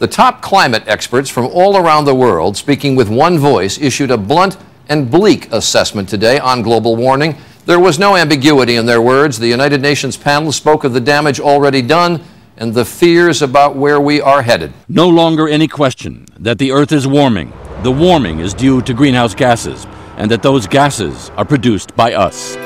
The top climate experts from all around the world, speaking with one voice, issued a blunt and bleak assessment today on global warming. There was no ambiguity in their words. The United Nations panel spoke of the damage already done and the fears about where we are headed. No longer any question that the Earth is warming. The warming is due to greenhouse gases, and that those gases are produced by us.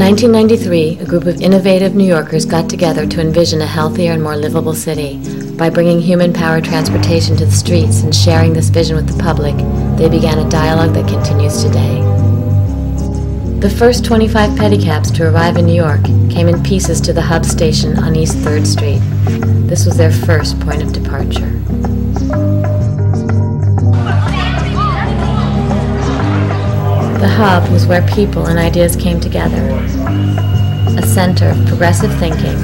1993, a group of innovative New Yorkers got together to envision a healthier and more livable city. By bringing human-powered transportation to the streets and sharing this vision with the public, they began a dialogue that continues today. The first 25 pedicabs to arrive in New York came in pieces to the hub station on East 3rd Street. This was their first point of departure. The hub was where people and ideas came together, a center of progressive thinking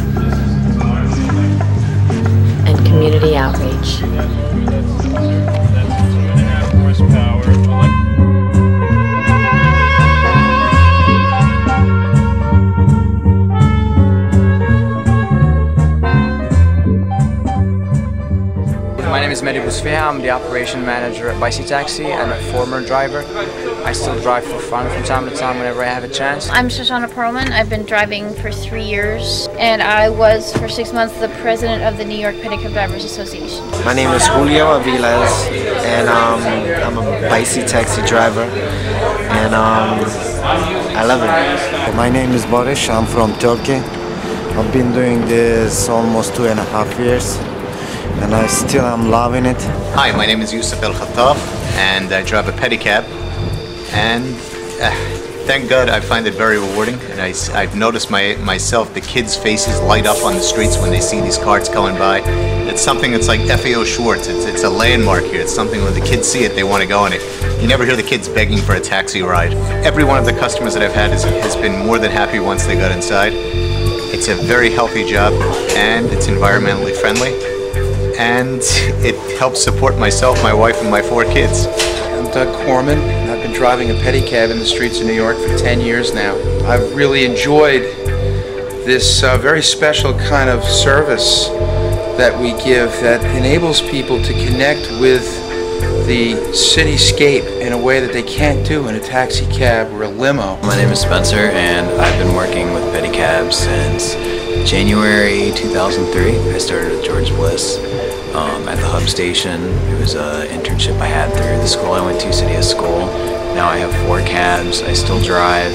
and community outreach. My name is Mehdi Bousfiha. I'm the operation manager at Bici Taxi. I'm a former driver. I still drive for fun from time to time whenever I have a chance. I'm Shoshana Perlman. I've been driving for three years, and I was for six months the president of the New York Pedicab Drivers Association. My name is Julio Aviles, and um, I'm a Bici taxi driver, and um, I love it. My name is Boris. I'm from Turkey. I've been doing this almost two and a half years, and I still am loving it. Hi, my name is Yusuf El Khattab, and I drive a pedicab. And uh, thank God I find it very rewarding. And I, have noticed my, myself, the kids' faces light up on the streets when they see these carts going by. It's something that's like FAO Schwarz. It's, it's a landmark here. It's something when the kids see it, they want to go on it. You never hear the kids begging for a taxi ride. Every one of the customers that I've had has, has been more than happy once they got inside. It's a very healthy job and it's environmentally friendly and it helps support myself, my wife, and my four kids. I'm Doug Corman, I've been driving a pedicab in the streets of New York for 10 years now. I've really enjoyed this uh, very special kind of service that we give that enables people to connect with the cityscape in a way that they can't do in a taxi cab or a limo. My name is Spencer and I've been working with pedicabs since January 2003. I started with George Bliss um, at the hub station. It was an internship I had through the school I went to, City-As-School. Now I have four cabs. I still drive.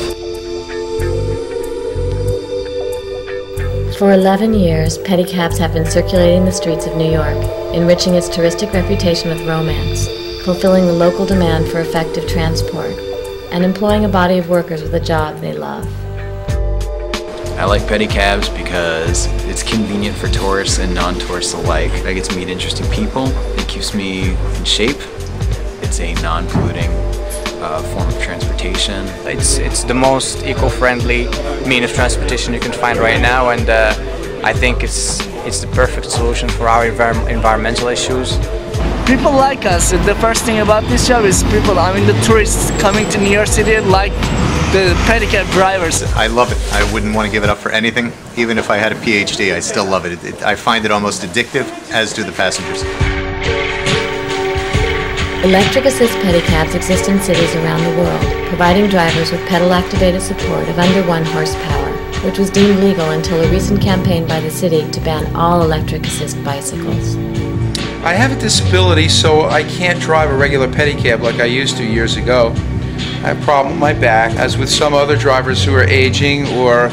For 11 years, pedicabs have been circulating the streets of New York, enriching its touristic reputation with romance, fulfilling the local demand for effective transport, and employing a body of workers with a job they love. I like pedicabs because it's convenient for tourists and non-tourists alike. I get to meet interesting people. It keeps me in shape. It's a non-polluting uh, form of transportation. It's, it's the most eco-friendly mean of transportation you can find right now and uh, I think it's, it's the perfect solution for our envir environmental issues. People like us. The first thing about this job is people, I mean the tourists coming to New York City like the pedicab drivers. I love it. I wouldn't want to give it up for anything. Even if I had a PhD, I still love it. It, it. I find it almost addictive, as do the passengers. Electric assist pedicabs exist in cities around the world, providing drivers with pedal-activated support of under 1 horsepower, which was deemed legal until a recent campaign by the city to ban all electric assist bicycles. I have a disability, so I can't drive a regular pedicab like I used to years ago. I have a problem with my back, as with some other drivers who are aging or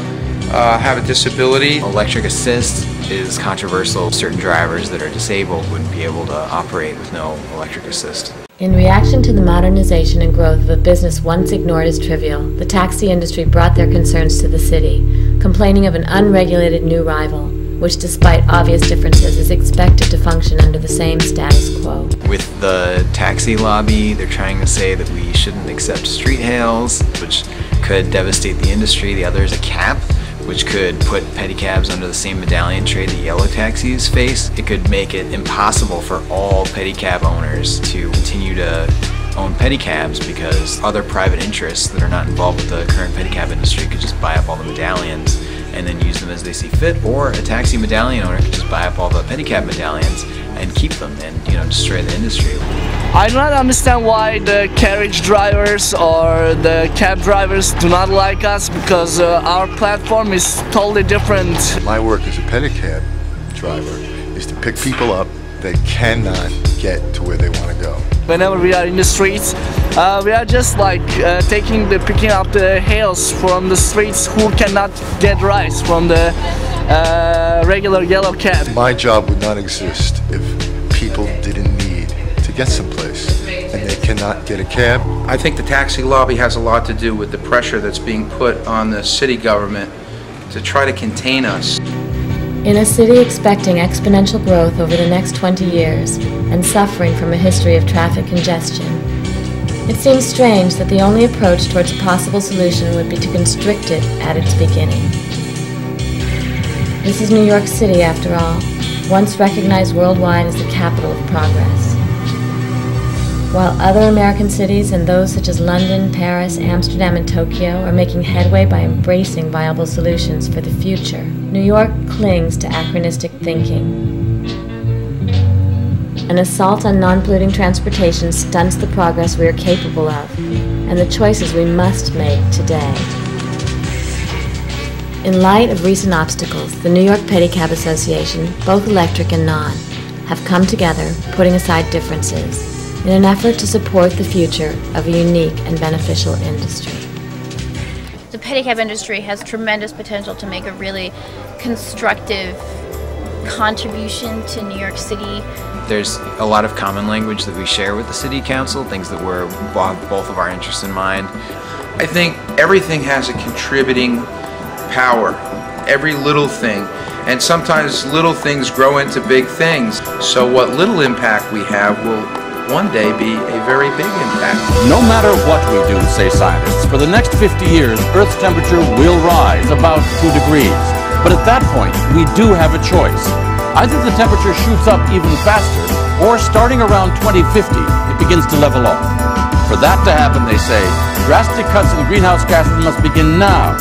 uh, have a disability. Electric assist is controversial. Certain drivers that are disabled wouldn't be able to operate with no electric assist. In reaction to the modernization and growth of a business once ignored as trivial, the taxi industry brought their concerns to the city, complaining of an unregulated new rival, which, despite obvious differences, is expected to function under the same status quo. With the taxi lobby, they're trying to say that we shouldn't accept street hails, which could devastate the industry. The other is a cap which could put pedicabs under the same medallion trade that yellow taxis face. It could make it impossible for all pedicab owners to continue to own pedicabs because other private interests that are not involved with the current pedicab industry could just buy up all the medallions and then use them as they see fit, or a taxi medallion owner could just buy up all the pedicab medallions and keep them and you know destroy the industry. I do not understand why the carriage drivers or the cab drivers do not like us because uh, our platform is totally different. My work as a pedicab driver is to pick people up that cannot get to where they want to go. Whenever we are in the streets, uh, we are just like uh, taking the picking up the hails from the streets who cannot get rides from the uh, regular yellow cab. My job would not exist if people didn't need to get someplace and they cannot get a cab. I think the taxi lobby has a lot to do with the pressure that's being put on the city government to try to contain us. In a city expecting exponential growth over the next 20 years and suffering from a history of traffic congestion, it seems strange that the only approach towards a possible solution would be to constrict it at its beginning. This is New York City, after all, once recognized worldwide as the capital of progress. While other American cities and those such as London, Paris, Amsterdam, and Tokyo are making headway by embracing viable solutions for the future, New York clings to anachronistic thinking. An assault on non polluting transportation stunts the progress we are capable of and the choices we must make today. In light of recent obstacles, the New York Pedicab Association, both electric and non, have come together, putting aside differences, in an effort to support the future of a unique and beneficial industry. The pedicab industry has tremendous potential to make a really constructive contribution to New York City. There's a lot of common language that we share with the city council, things that we're both of our interests in mind. I think everything has a contributing power, every little thing. And sometimes little things grow into big things. So what little impact we have will one day be a very big impact. No matter what we do, say scientists, for the next 50 years, Earth's temperature will rise about 2 degrees. But at that point, we do have a choice. Either the temperature shoots up even faster, or starting around 2050, it begins to level off. For that to happen, they say, drastic cuts in greenhouse gases must begin now